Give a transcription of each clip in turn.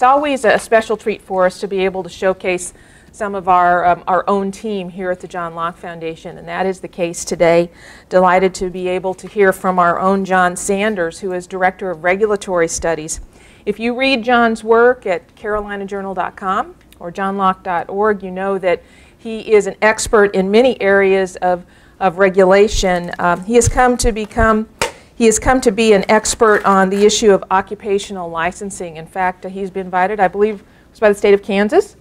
It's always a special treat for us to be able to showcase some of our, um, our own team here at the John Locke Foundation, and that is the case today. Delighted to be able to hear from our own Jon Sanders, who is Director of Regulatory Studies. If you read Jon's work at carolinajournal.com or johnlocke.org, you know that he is an expert in many areas of, of regulation. Um, he has come to become he has come to be an expert on the issue of occupational licensing. In fact, he's been invited, I believe, was by the state of Kansas,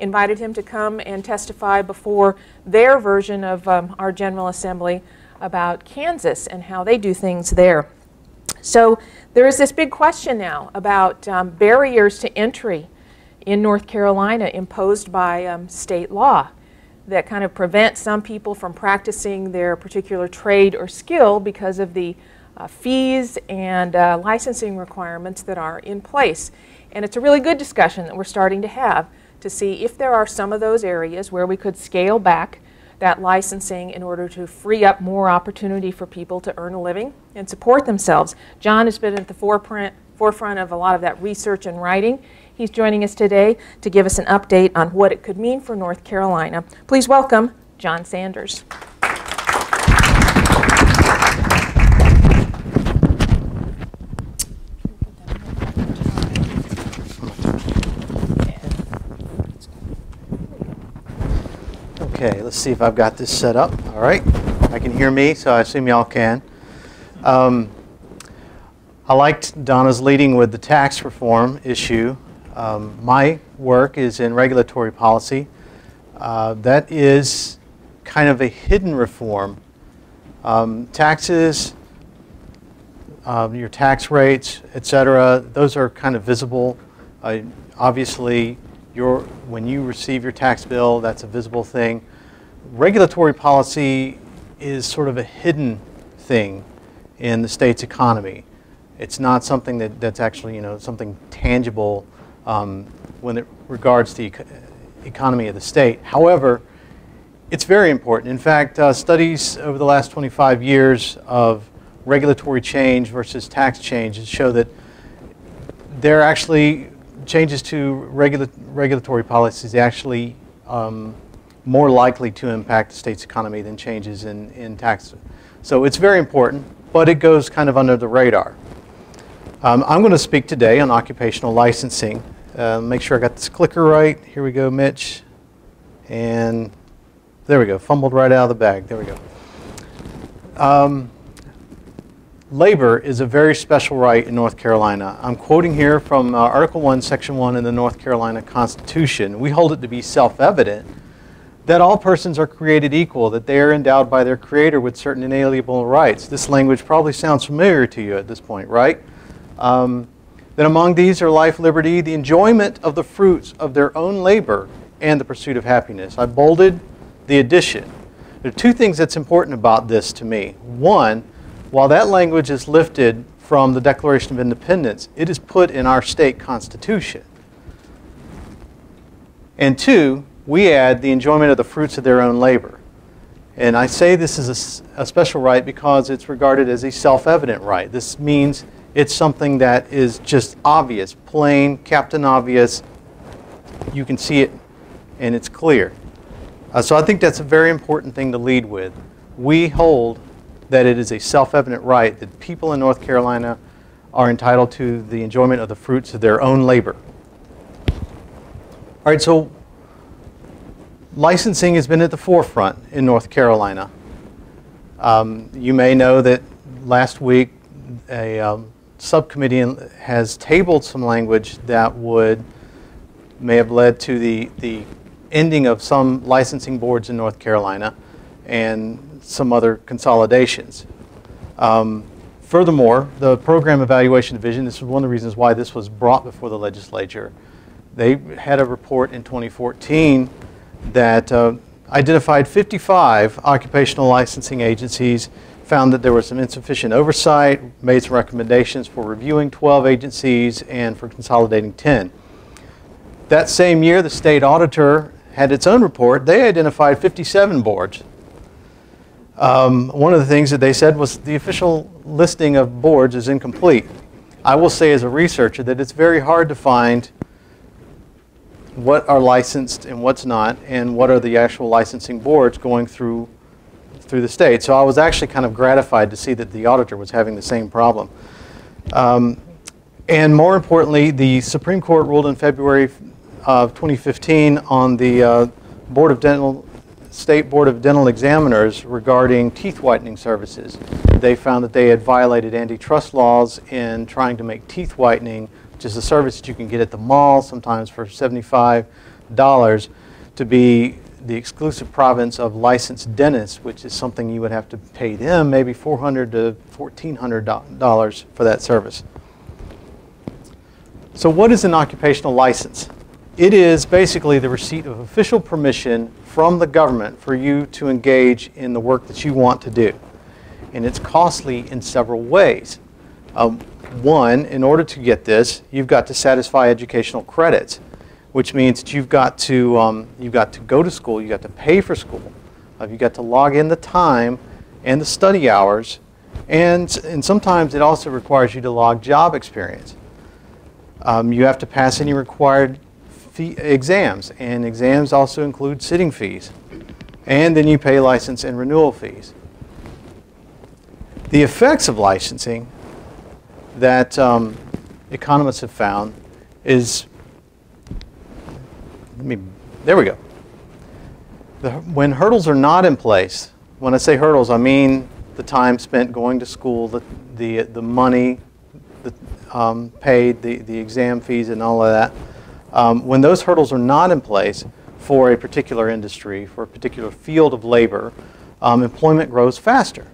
invited him to come and testify before their version of um, our General Assembly about Kansas and how they do things there. So there is this big question now about um, barriers to entry in North Carolina imposed by um, state law that kind of prevent some people from practicing their particular trade or skill because of the uh, fees and uh, licensing requirements that are in place. And it's a really good discussion that we're starting to have to see if there are some of those areas where we could scale back that licensing in order to free up more opportunity for people to earn a living and support themselves. Jon has been at the forefront, forefront of a lot of that research and writing. He's joining us today to give us an update on what it could mean for North Carolina. Please welcome Jon Sanders. Okay, let's see if I've got this set up. All right, I can hear me, so I assume y'all can. Um, I liked Donna's leading with the tax reform issue. Um, my work is in regulatory policy. Uh, that is kind of a hidden reform. Um, taxes, um, your tax rates, et cetera, those are kind of visible. Uh, obviously, your, when you receive your tax bill, that's a visible thing regulatory policy is sort of a hidden thing in the state's economy. It's not something that, that's actually, you know, something tangible um, when it regards the eco economy of the state. However, it's very important. In fact, uh, studies over the last 25 years of regulatory change versus tax change show that there are actually changes to regula regulatory policies actually um, more likely to impact the state's economy than changes in, in tax. So it's very important, but it goes kind of under the radar. Um, I'm going to speak today on occupational licensing. Uh, make sure I got this clicker right. Here we go, Mitch. And there we go, fumbled right out of the bag. There we go. Um, labor is a very special right in North Carolina. I'm quoting here from uh, Article 1, Section 1 in the North Carolina Constitution. We hold it to be self-evident that all persons are created equal, that they are endowed by their Creator with certain inalienable rights. This language probably sounds familiar to you at this point, right? Um, that among these are life, liberty, the enjoyment of the fruits of their own labor, and the pursuit of happiness. I bolded the addition. There are two things that's important about this to me. One, while that language is lifted from the Declaration of Independence, it is put in our state constitution. And two, we add the enjoyment of the fruits of their own labor. And I say this is a, a special right because it's regarded as a self-evident right. This means it's something that is just obvious, plain, captain obvious. You can see it and it's clear. Uh, so I think that's a very important thing to lead with. We hold that it is a self-evident right that people in North Carolina are entitled to the enjoyment of the fruits of their own labor. All right, so licensing has been at the forefront in North Carolina. Um, you may know that last week a um, subcommittee has tabled some language that would may have led to the, the ending of some licensing boards in North Carolina and some other consolidations. Um, furthermore, the Program Evaluation Division, this is one of the reasons why this was brought before the legislature, they had a report in 2014 that uh, identified 55 occupational licensing agencies, found that there was some insufficient oversight, made some recommendations for reviewing 12 agencies and for consolidating 10. That same year, the state auditor had its own report. They identified 57 boards. Um, one of the things that they said was the official listing of boards is incomplete. I will say as a researcher that it's very hard to find what are licensed and what's not, and what are the actual licensing boards going through through the state. So I was actually kind of gratified to see that the auditor was having the same problem. Um, and more importantly, the Supreme Court ruled in February of 2015 on the uh, Board of Dental State Board of Dental Examiners regarding teeth whitening services. They found that they had violated antitrust laws in trying to make teeth whitening, which is a service that you can get at the mall, sometimes for $75, to be the exclusive province of licensed dentists, which is something you would have to pay them maybe $400 to $1,400 for that service. So what is an occupational license? It is basically the receipt of official permission from the government for you to engage in the work that you want to do. And it's costly in several ways. Um, one, in order to get this, you've got to satisfy educational credits, which means that you've got to, um, you've got to go to school, you've got to pay for school, uh, you've got to log in the time and the study hours, and, and sometimes it also requires you to log job experience. Um, you have to pass any required exams, and exams also include sitting fees. And then you pay license and renewal fees. The effects of licensing that um, economists have found is, let me, there we go. The, when hurdles are not in place, when I say hurdles, I mean the time spent going to school, the, the, the money the, um, paid, the, the exam fees and all of that, um, when those hurdles are not in place for a particular industry, for a particular field of labor, um, employment grows faster.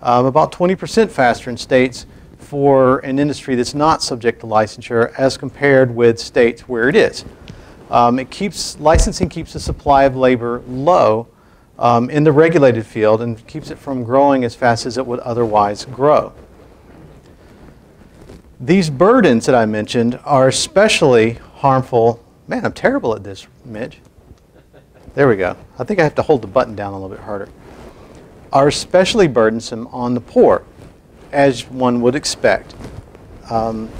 Um, about 20% faster in states for an industry that's not subject to licensure as compared with states where it is. Um, it keeps, licensing keeps the supply of labor low um, in the regulated field and keeps it from growing as fast as it would otherwise grow. These burdens that I mentioned are especially harmful. Man, I'm terrible at this, Mitch. There we go. I think I have to hold the button down a little bit harder. Are especially burdensome on the poor, as one would expect. Um,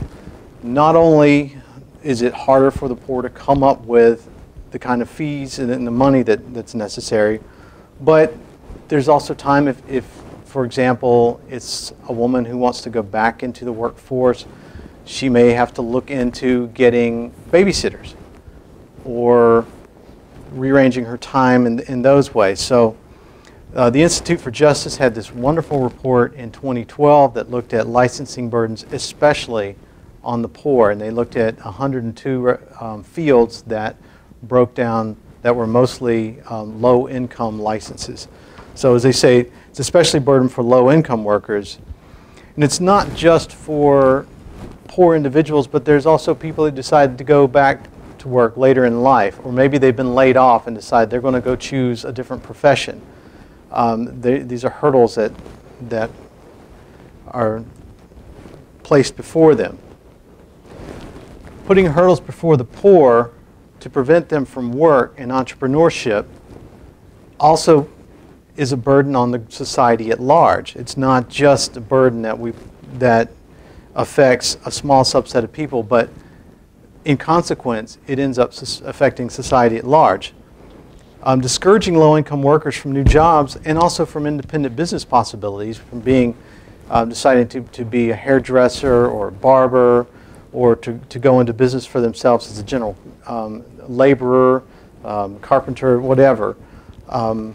not only is it harder for the poor to come up with the kind of fees and the money that, that's necessary, but there's also time if, if, for example, it's a woman who wants to go back into the workforce she may have to look into getting babysitters or rearranging her time in, in those ways. So uh, the Institute for Justice had this wonderful report in 2012 that looked at licensing burdens, especially on the poor. And they looked at 102 um, fields that broke down that were mostly um, low income licenses. So as they say, it's especially burden for low income workers. And it's not just for poor individuals, but there's also people who decide to go back to work later in life, or maybe they've been laid off and decide they're going to go choose a different profession. Um, they, these are hurdles that, that are placed before them. Putting hurdles before the poor to prevent them from work and entrepreneurship also is a burden on the society at large. It's not just a burden that we that affects a small subset of people, but in consequence, it ends up affecting society at large. Um, discouraging low-income workers from new jobs and also from independent business possibilities, from being um, deciding to, to be a hairdresser or a barber or to, to go into business for themselves as a general um, laborer, um, carpenter, whatever. Um,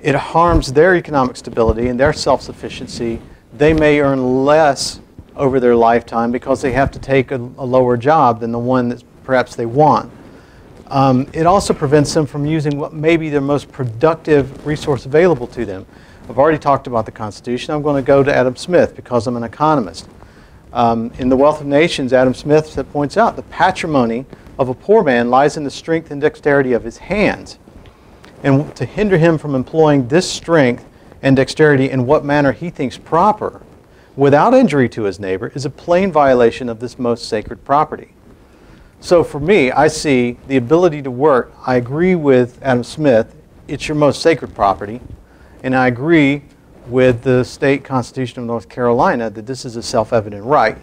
it harms their economic stability and their self-sufficiency. They may earn less over their lifetime because they have to take a, a lower job than the one that perhaps they want. Um, it also prevents them from using what may be their most productive resource available to them. I've already talked about the Constitution. I'm going to go to Adam Smith because I'm an economist. Um, in The Wealth of Nations, Adam Smith points out the patrimony of a poor man lies in the strength and dexterity of his hands. And to hinder him from employing this strength and dexterity in what manner he thinks proper without injury to his neighbor is a plain violation of this most sacred property. So for me, I see the ability to work. I agree with Adam Smith, it's your most sacred property. And I agree with the state constitution of North Carolina that this is a self-evident right.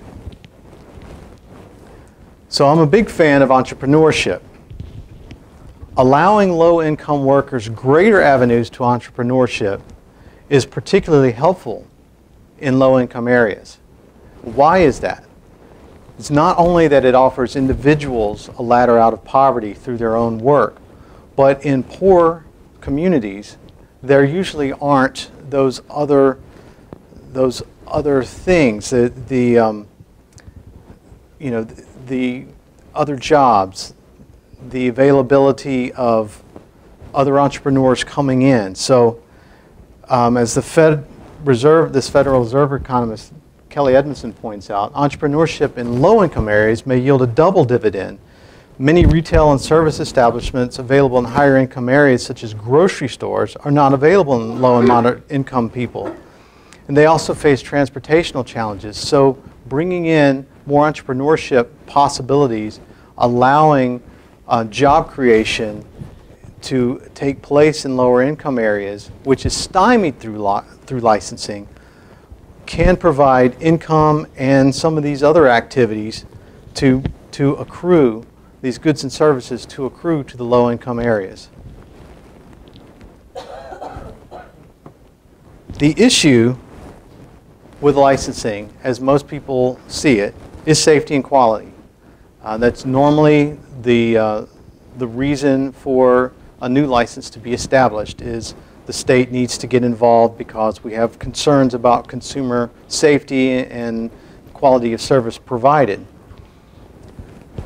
So I'm a big fan of entrepreneurship. allowing low-income workers greater avenues to entrepreneurship is particularly helpful in low-income areas. Why is that? It's not only that it offers individuals a ladder out of poverty through their own work, but in poor communities, there usually aren't those other those other things, the, the um, you know, the, the other jobs, the availability of other entrepreneurs coming in. So, um, as the Fed Reserve, this Federal Reserve economist Kelly Edmiston points out, entrepreneurship in low-income areas may yield a double dividend. Many retail and service establishments available in higher income areas, such as grocery stores, are not available in low and moderate income people. And they also face transportational challenges. So bringing in more entrepreneurship possibilities, allowing uh, job creation to take place in lower income areas, which is stymied through, through licensing, can provide income and some of these other activities to, to accrue, these goods and services to accrue to the low income areas. The issue with licensing, as most people see it, is safety and quality. Uh, that's normally the, uh, the reason for a new license to be established is the state needs to get involved because we have concerns about consumer safety and quality of service provided.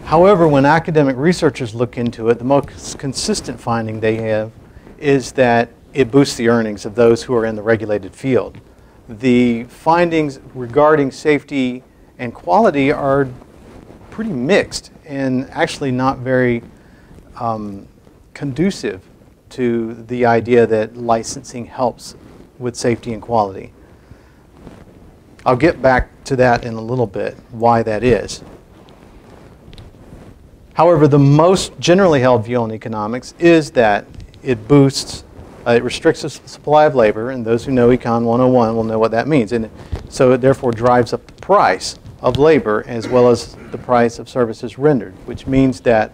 However, when academic researchers look into it, the most consistent finding they have is that it boosts the earnings of those who are in the regulated field. The findings regarding safety and quality are pretty mixed and actually not very um, conducive to the idea that licensing helps with safety and quality. I'll get back to that in a little bit, why that is. However, the most generally held view on economics is that it boosts, uh, it restricts the supply of labor, and those who know Econ 101 will know what that means. And so it therefore drives up the price of labor as well as the price of services rendered, which means that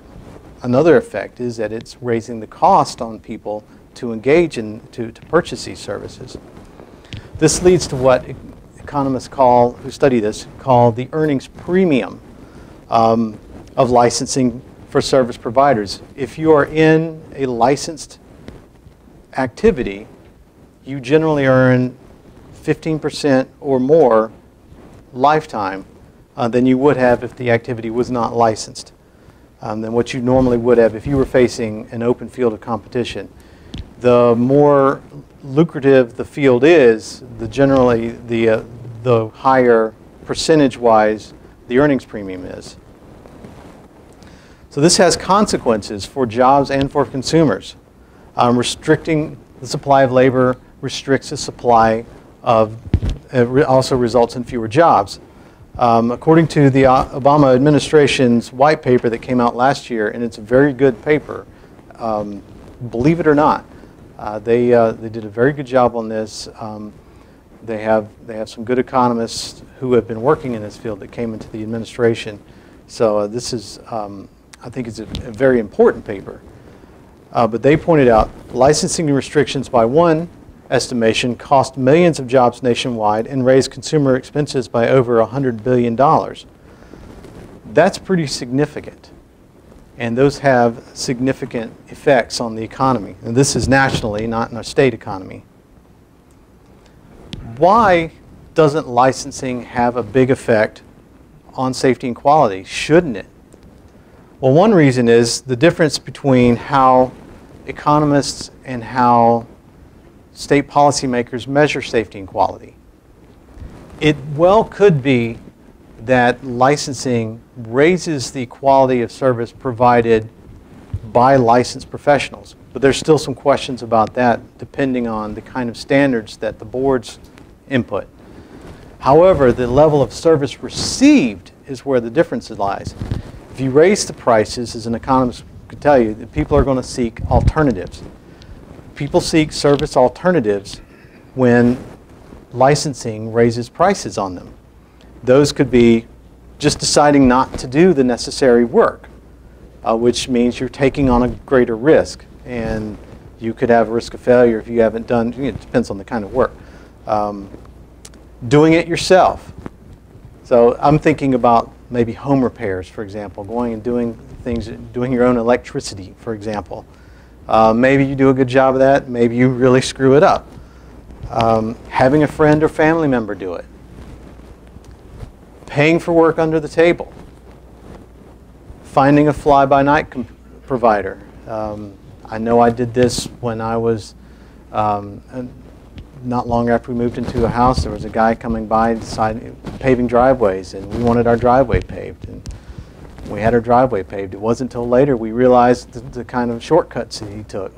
another effect is that it's raising the cost on people to engage in, to, to purchase these services. This leads to what economists call, who study this, call the earnings premium um, of licensing for service providers. If you are in a licensed activity, you generally earn 15% or more lifetime uh, than you would have if the activity was not licensed um, than what you normally would have if you were facing an open field of competition. The more lucrative the field is, the generally the, uh, the higher percentage-wise the earnings premium is. So this has consequences for jobs and for consumers. Um, restricting the supply of labor restricts the supply of, it also results in fewer jobs. Um, according to the Obama administration's white paper that came out last year, and it's a very good paper, um, believe it or not, uh, they, uh, they did a very good job on this. Um, they, have, they have some good economists who have been working in this field that came into the administration. So uh, this is, um, I think it's a, a very important paper. Uh, but they pointed out licensing restrictions by one estimation cost millions of jobs nationwide and raised consumer expenses by over $100 billion. That's pretty significant. And those have significant effects on the economy. And this is nationally, not in our state economy. Why doesn't licensing have a big effect on safety and quality? Shouldn't it? Well, one reason is the difference between how economists and how state policymakers measure safety and quality. It well could be that licensing raises the quality of service provided by licensed professionals. But there's still some questions about that depending on the kind of standards that the boards input. However, the level of service received is where the difference lies. If you raise the prices, as an economist could tell you, that people are going to seek alternatives people seek service alternatives when licensing raises prices on them. Those could be just deciding not to do the necessary work. uh, which means you're taking on a greater risk. And you could have a risk of failure if you haven't done, it depends on the kind of work. Um, doing it yourself. So I'm thinking about maybe home repairs, for example, going and doing things, doing your own electricity, for example. Uh, maybe you do a good job of that. Maybe you really screw it up. Um, having a friend or family member do it. Paying for work under the table. Finding a fly-by-night provider. Um, I know I did this when I was um, not long after we moved into a house. There was a guy coming by deciding, paving driveways, and we wanted our driveway paved. And we had our driveway paved. It wasn't until later we realized the, the kind of shortcuts that he took,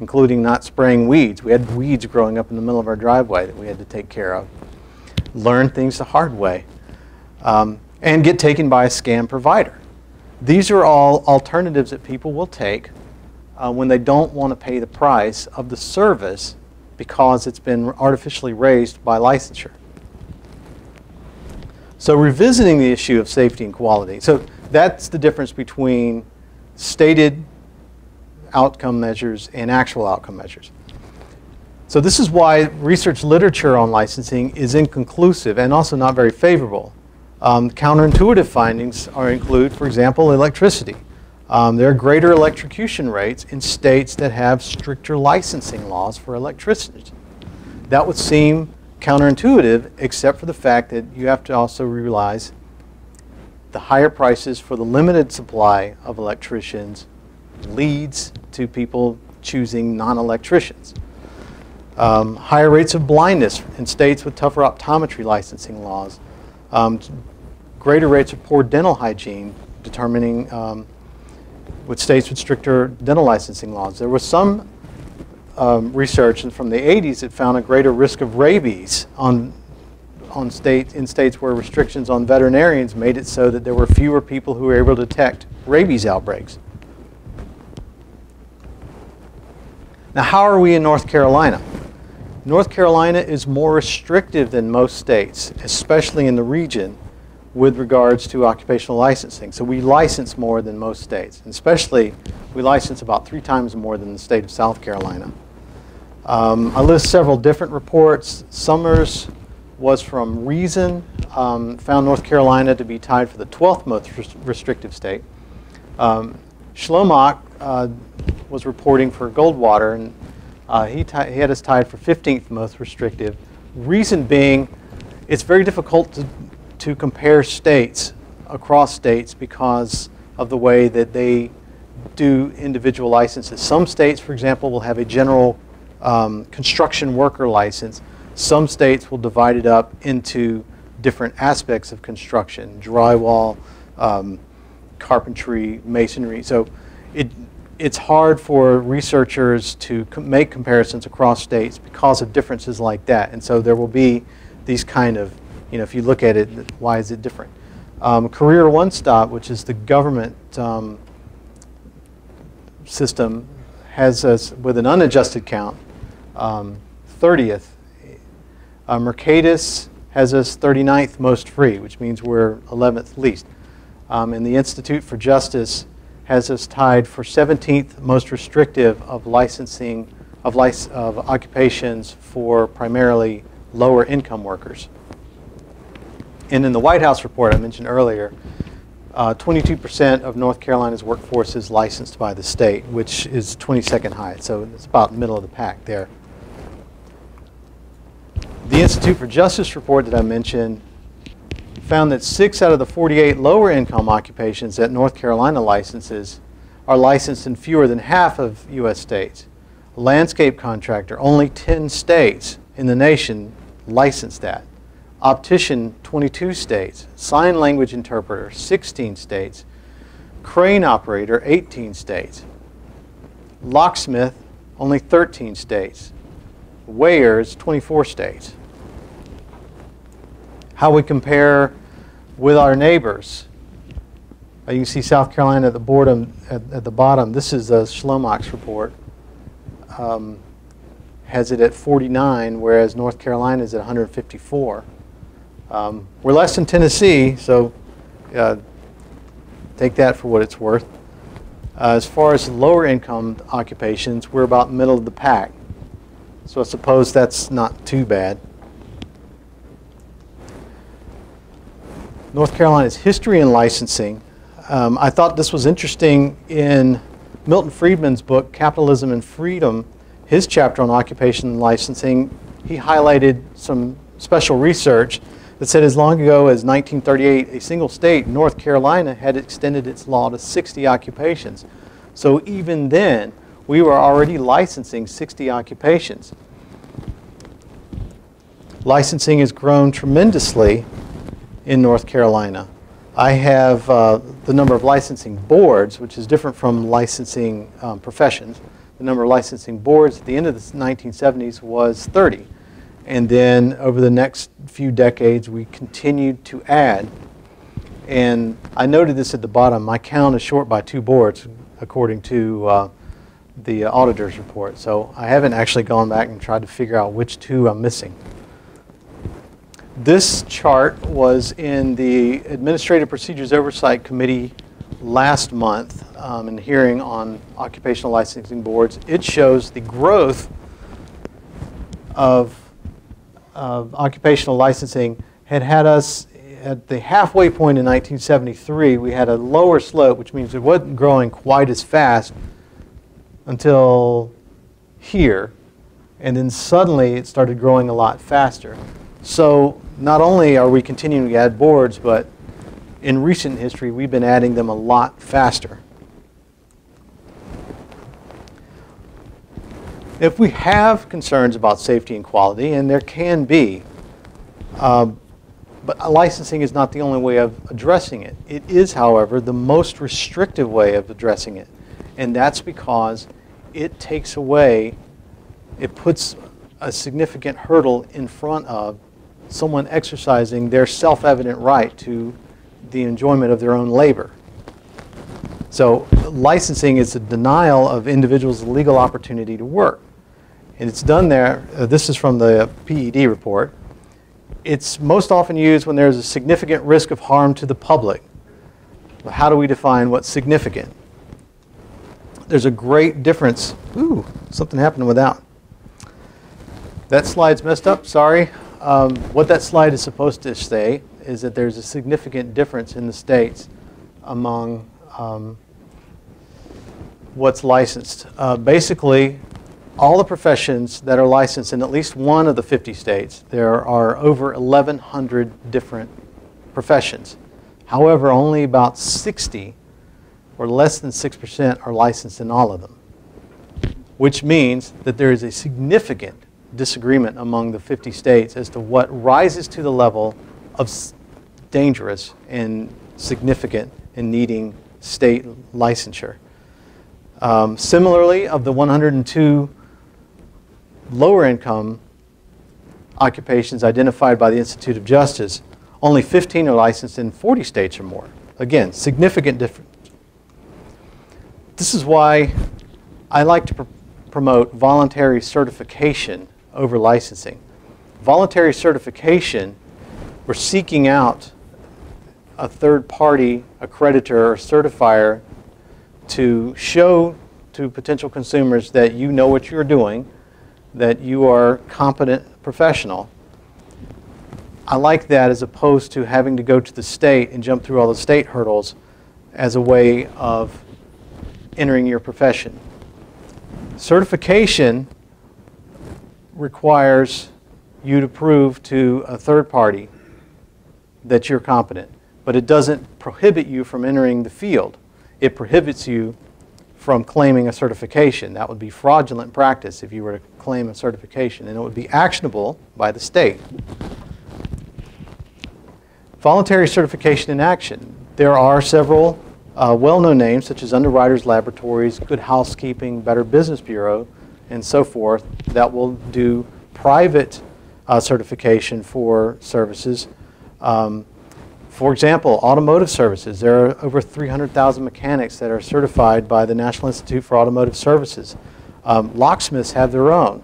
including not spraying weeds. We had weeds growing up in the middle of our driveway that we had to take care of. Learn things the hard way. Um, and get taken by a scam provider. These are all alternatives that people will take uh, when they don't want to pay the price of the service because it's been artificially raised by licensure. So revisiting the issue of safety and quality. So that's the difference between stated outcome measures and actual outcome measures. So this is why research literature on licensing is inconclusive and also not very favorable. Um, counterintuitive findings are include, for example, electricity. Um, there are greater electrocution rates in states that have stricter licensing laws for electricity. That would seem counterintuitive, except for the fact that you have to also realize the higher prices for the limited supply of electricians leads to people choosing non-electricians. Um, higher rates of blindness in states with tougher optometry licensing laws. Um, greater rates of poor dental hygiene, determining um, with states with stricter dental licensing laws. There was some um, research from the 80s that found a greater risk of rabies on, on state, in states where restrictions on veterinarians made it so that there were fewer people who were able to detect rabies outbreaks. Now, how are we in North Carolina? North Carolina is more restrictive than most states, especially in the region, with regards to occupational licensing. So we license more than most states, and especially we license about three times more than the state of South Carolina. Um, I list several different reports. Summers was from Reason, um, found North Carolina to be tied for the 12th most restrictive state. Um, uh, was reporting for Goldwater, and uh, he, he had us tied for 15th most restrictive. Reason being, it's very difficult to to compare states across states because of the way that they do individual licenses. Some states, for example, will have a general um, construction worker license. Some states will divide it up into different aspects of construction, drywall, um, carpentry, masonry. So it, it's hard for researchers to com make comparisons across states because of differences like that. And so there will be these kind of you know, if you look at it, why is it different? Um, Career One Stop, which is the government um, system, has us with an unadjusted count, um, 30th. Uh, Mercatus has us 39th most free, which means we're 11th least. Um, and the Institute for Justice has us tied for 17th most restrictive of licensing of, lic of occupations for primarily lower income workers. And in the White House report I mentioned earlier, 22% uh, of North Carolina's workforce is licensed by the state, which is 22nd highest. So it's about middle of the pack there. The Institute for Justice report that I mentioned found that six out of the 48 lower income occupations that North Carolina licenses are licensed in fewer than half of U.S. states. Landscape contractor, only 10 states in the nation license that optician 22 states, sign language interpreter 16 states, crane operator 18 states, locksmith only 13 states, weighers 24 states. How we compare with our neighbors. Uh, you can see South Carolina at the bottom. At, at the bottom. This is a Schlomock's report. Um, has it at 49, whereas North Carolina is at 154. Um, we're less than Tennessee, so uh, take that for what it's worth. Uh, as far as lower income occupations, we're about middle of the pack. So I suppose that's not too bad. North Carolina's history in licensing. Um, I thought this was interesting in Milton Friedman's book, Capitalism and Freedom, his chapter on occupation and licensing. He highlighted some special research that said as long ago as 1938, a single state, North Carolina, had extended its law to 60 occupations. So even then, we were already licensing 60 occupations. Licensing has grown tremendously in North Carolina. I have uh, the number of licensing boards, which is different from licensing um, professions. The number of licensing boards at the end of the 1970s was 30. And then over the next few decades, we continued to add. And I noted this at the bottom. My count is short by two boards, according to uh, the auditor's report. So I haven't actually gone back and tried to figure out which two I'm missing. This chart was in the Administrative Procedures Oversight Committee last month um, in hearing on occupational licensing boards. It shows the growth of, of occupational licensing had had us at the halfway point in 1973. We had a lower slope, which means it wasn't growing quite as fast until here. And then suddenly it started growing a lot faster. So not only are we continuing to add boards, but in recent history, we've been adding them a lot faster. If we have concerns about safety and quality, and there can be, um, but licensing is not the only way of addressing it. It is, however, the most restrictive way of addressing it. And that's because it takes away, it puts a significant hurdle in front of someone exercising their self-evident right to the enjoyment of their own labor. So licensing is a denial of individuals' legal opportunity to work. And it's done there, uh, this is from the PED report. It's most often used when there's a significant risk of harm to the public. How do we define what's significant? There's a great difference. Ooh, something happened without. that. Slide's messed up, sorry. Um, what that slide is supposed to say is that there's a significant difference in the states among um, what's licensed. Uh, basically, all the professions that are licensed in at least one of the 50 states, there are over 1,100 different professions. However, only about 60 or less than 6% are licensed in all of them, which means that there is a significant disagreement among the 50 states as to what rises to the level of dangerous and significant and needing state licensure. Um, similarly, of the 102 lower income occupations identified by the Institute of Justice, only 15 are licensed in 40 states or more. Again, significant difference. This is why I like to pr promote voluntary certification over licensing. Voluntary certification, we're seeking out a third party accreditor or certifier to show to potential consumers that you know what you're doing, that you are competent professional. I like that as opposed to having to go to the state and jump through all the state hurdles as a way of entering your profession. Certification requires you to prove to a third party that you're competent, but it doesn't prohibit you from entering the field. It prohibits you from claiming a certification. That would be fraudulent practice if you were to claim a certification, and it would be actionable by the state. Voluntary certification in action. There are several uh, well-known names such as Underwriters Laboratories, Good Housekeeping, Better Business Bureau, and so forth that will do private uh, certification for services. Um, for example, automotive services. There are over 300,000 mechanics that are certified by the National Institute for Automotive Services. Um, locksmiths have their own,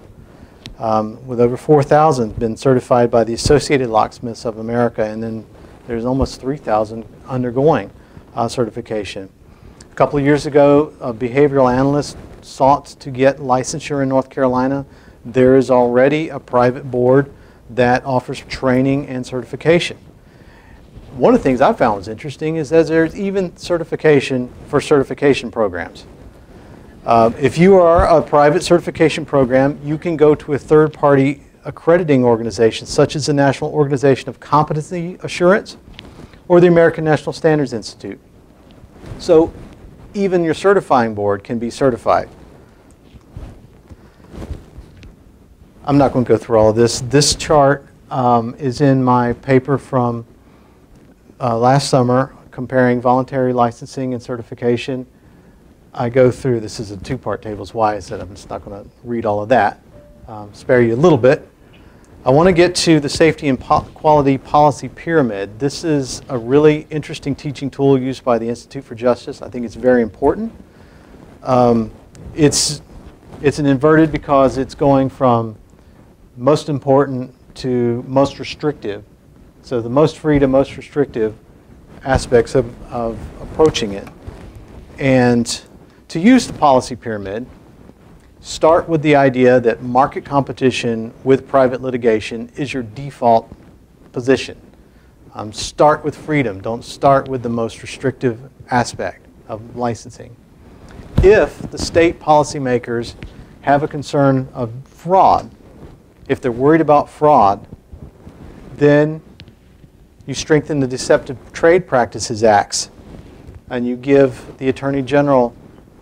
um, with over 4,000 been certified by the Associated Locksmiths of America, and then there's almost 3,000 undergoing uh, certification. A couple of years ago, a behavioral analyst sought to get licensure in North Carolina. There is already a private board that offers training and certification. One of the things I found was interesting is that there's even certification for certification programs. Uh, if you are a private certification program, you can go to a third-party accrediting organization, such as the National Organization of Competency Assurance or the American National Standards Institute. So even your certifying board can be certified. I'm not going to go through all of this. This chart um, is in my paper from uh, last summer comparing voluntary licensing and certification. I go through, this is a two-part table, why I said I'm just not going to read all of that. Um, spare you a little bit. I want to get to the safety and po quality policy pyramid. This is a really interesting teaching tool used by the Institute for Justice. I think it's very important. Um, it's, it's an inverted because it's going from most important to most restrictive. So the most free to most restrictive aspects of, of approaching it. And to use the policy pyramid, start with the idea that market competition with private litigation is your default position. Um, start with freedom. Don't start with the most restrictive aspect of licensing. If the state policymakers have a concern of fraud, if they're worried about fraud, then you strengthen the Deceptive Trade Practices Acts and you give the Attorney General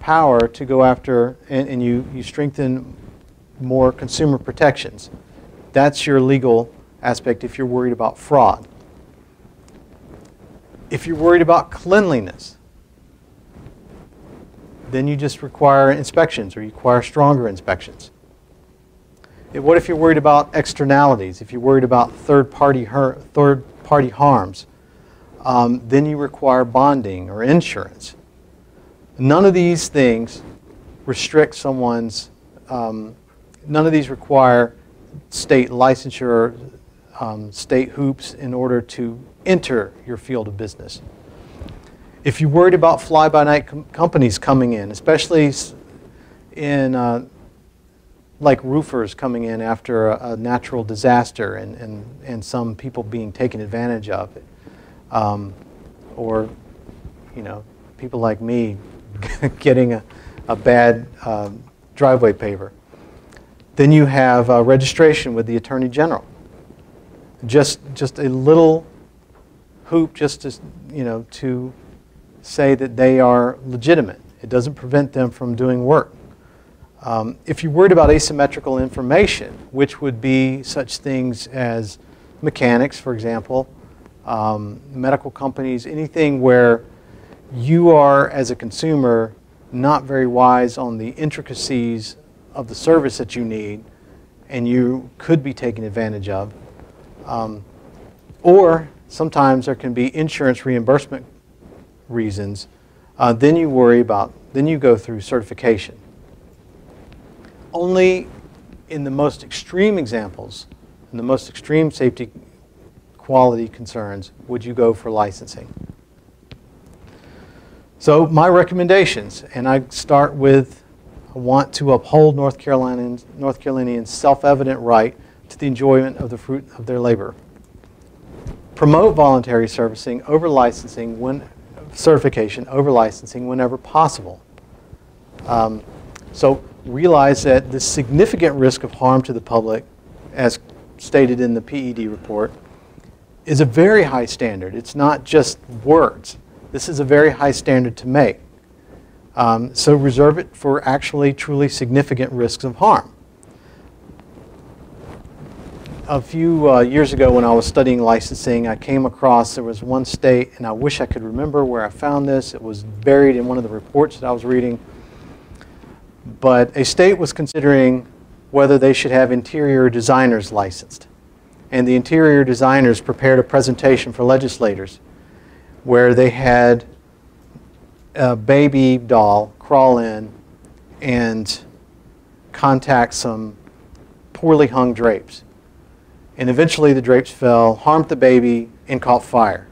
power to go after and, and you, you strengthen more consumer protections. That's your legal aspect if you're worried about fraud. If you're worried about cleanliness, then you just require inspections or you require stronger inspections. What if you're worried about externalities? If you're worried about third-party third-party harms, um, then you require bonding or insurance. None of these things restrict someone's. Um, none of these require state licensure, um, state hoops in order to enter your field of business. If you're worried about fly-by-night com companies coming in, especially in uh, like roofers coming in after a, a, natural disaster and, and, and some people being taken advantage of. Um, or, you know, people like me getting a, a bad um, driveway paver. Then you have uh, registration with the Attorney General. Just, just a little hoop just to, you know, to say that they are legitimate. It doesn't prevent them from doing work. Um, if you're worried about asymmetrical information, which would be such things as mechanics, for example, um, medical companies, anything where you are, as a consumer, not very wise on the intricacies of the service that you need, and you could be taken advantage of. Um, or sometimes there can be insurance reimbursement reasons. Uh, then you worry about, then you go through certification only in the most extreme examples, in the most extreme safety quality concerns, would you go for licensing. So my recommendations, and I start with I want to uphold North Carolinians, North Carolinians' self-evident right to the enjoyment of the fruit of their labor. Promote voluntary servicing over licensing when certification over licensing whenever possible. Um, so realize that the significant risk of harm to the public, as stated in the PED report, is a very high standard. It's not just words. This is a very high standard to make. Um, so reserve it for actually truly significant risks of harm. A few uh, years ago when I was studying licensing, I came across, there was one state, and I wish I could remember where I found this. It was buried in one of the reports that I was reading but a state was considering whether they should have interior designers licensed. And the interior designers prepared a presentation for legislators where they had a baby doll crawl in and contact some poorly hung drapes. And eventually the drapes fell, harmed the baby, and caught fire.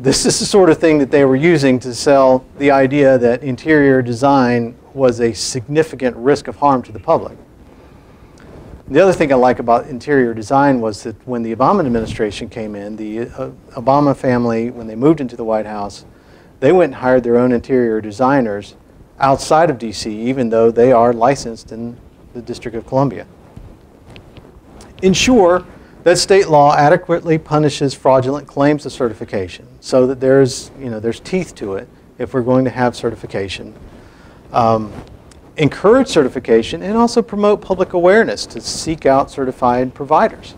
this is the sort of thing that they were using to sell the idea that interior design was a significant risk of harm to the public. The other thing I like about interior design was that when the Obama administration came in, the uh, Obama family, when they moved into the White House, they went and hired their own interior designers outside of DC, even though they are licensed in the District of Columbia. Ensure that state law adequately punishes fraudulent claims of certification so that there's, you know, there's teeth to it if we're going to have certification. Um, encourage certification and also promote public awareness to seek out certified providers.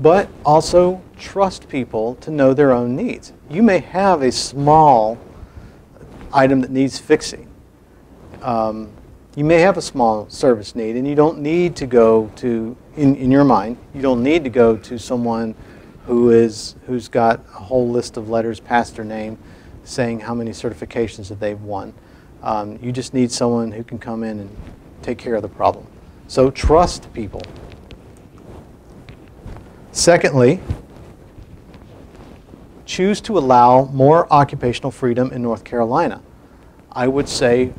But also trust people to know their own needs. You may have a small item that needs fixing. Um, you may have a small service need and you don't need to go to, in, in your mind, you don't need to go to someone who is, who's got a whole list of letters past their name saying how many certifications that they've won. Um, you just need someone who can come in and take care of the problem. So trust people. Secondly, choose to allow more occupational freedom in North Carolina. I would say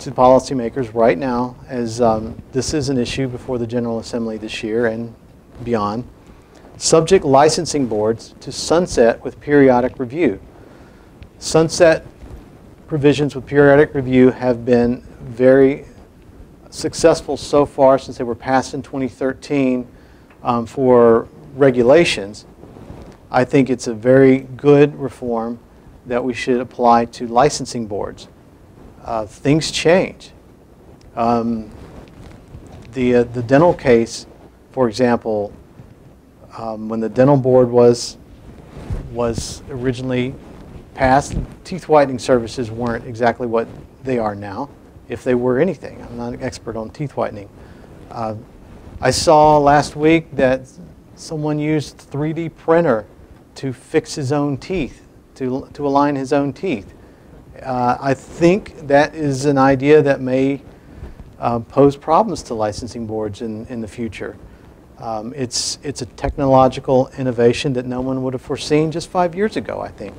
to policymakers right now, as um, this is an issue before the General Assembly this year and beyond, subject licensing boards to sunset with periodic review. Sunset provisions with periodic review have been very successful so far since they were passed in 2013 um, for regulations. I think it's a very good reform that we should apply to licensing boards uh, things change. Um, the, uh, the dental case, for example, um, when the dental board was, was originally passed, teeth whitening services weren't exactly what they are now, if they were anything. I'm not an expert on teeth whitening. Uh, I saw last week that someone used 3D printer to fix his own teeth, to, to align his own teeth. Uh, I think that is an idea that may uh, pose problems to licensing boards in, in the future. Um, it's, it's a technological innovation that no one would have foreseen just five years ago, I think.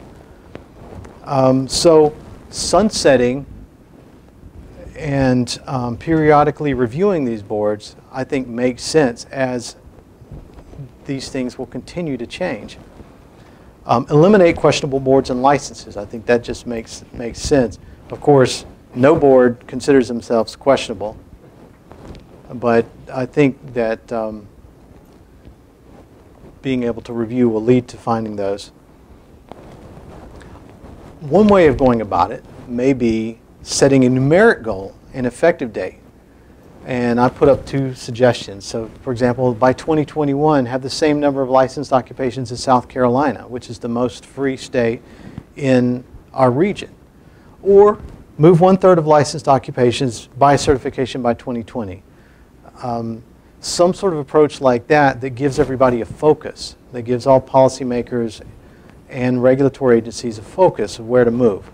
Um, so sunsetting and um, periodically reviewing these boards, I think makes sense as these things will continue to change. Um, eliminate questionable boards and licenses. I think that just makes, makes sense. Of course, no board considers themselves questionable, but I think that um, being able to review will lead to finding those. One way of going about it may be setting a numeric goal, an effective date. And I put up two suggestions. So, for example, by 2021, have the same number of licensed occupations as South Carolina, which is the most free state in our region. Or move one third of licensed occupations by certification by 2020. Um, some sort of approach like that that gives everybody a focus, that gives all policymakers and regulatory agencies a focus of where to move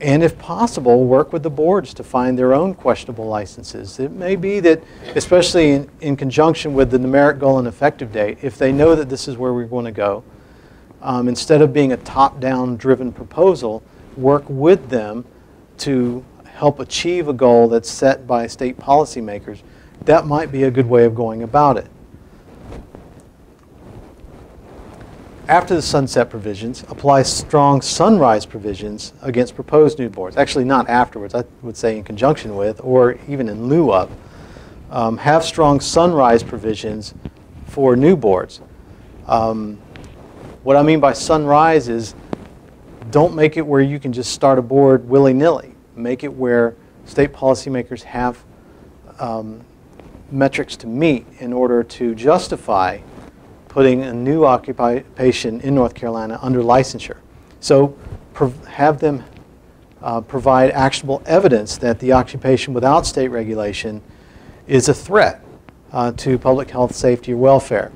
and if possible, work with the boards to find their own questionable licenses. It may be that, especially in, in conjunction with the numeric goal and effective date, if they know that this is where we're going to go, um, instead of being a top-down driven proposal, work with them to help achieve a goal that's set by state policymakers. That might be a good way of going about it. After the sunset provisions, apply strong sunrise provisions against proposed new boards. Actually, not afterwards, I would say in conjunction with, or even in lieu of. Um, have strong sunrise provisions for new boards. Um, what I mean by sunrise is don't make it where you can just start a board willy-nilly. Make it where state policymakers have um, metrics to meet in order to justify putting a new occupation in North Carolina under licensure. So have them uh, provide actionable evidence that the occupation without state regulation is a threat uh, to public health, safety, or welfare.